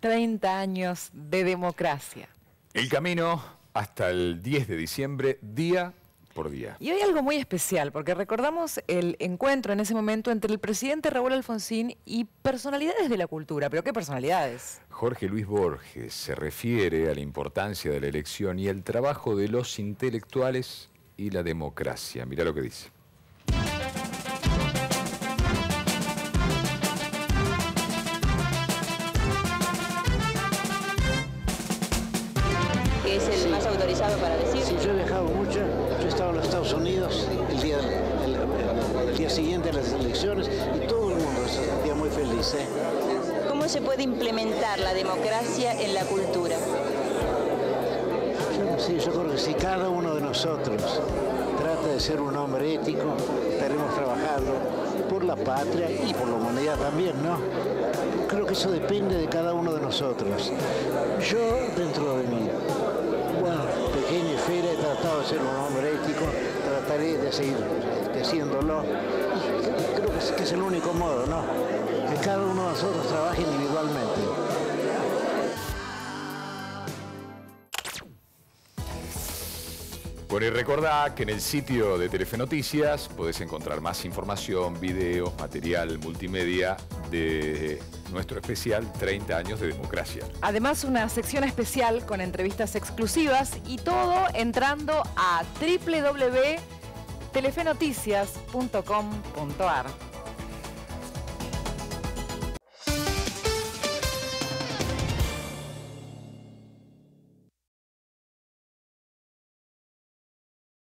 30 años de democracia. El camino hasta el 10 de diciembre, día por día. Y hoy algo muy especial, porque recordamos el encuentro en ese momento entre el presidente Raúl Alfonsín y personalidades de la cultura. ¿Pero qué personalidades? Jorge Luis Borges se refiere a la importancia de la elección y el trabajo de los intelectuales y la democracia. Mirá lo que dice. Que es el más autorizado para decir. Sí, yo he viajado mucho, yo he estado en los Estados Unidos el día, el, el día siguiente de las elecciones y todo el mundo se sentía muy feliz. ¿eh? ¿Cómo se puede implementar la democracia en la cultura? Yo, sí, yo creo que si cada uno de nosotros trata de ser un hombre ético, estaremos trabajando por la patria y por la humanidad también, ¿no? Creo que eso depende de cada uno de nosotros. Yo, dentro de mí, de ser un hombre ético, trataré de seguir haciéndolo. Y creo que es, que es el único modo, ¿no? Que cada uno de nosotros trabaje individualmente. Bueno, y recordá que en el sitio de Telefe Noticias podés encontrar más información, videos, material multimedia de nuestro especial 30 años de democracia. Además, una sección especial con entrevistas exclusivas y todo entrando a www.telefenoticias.com.ar.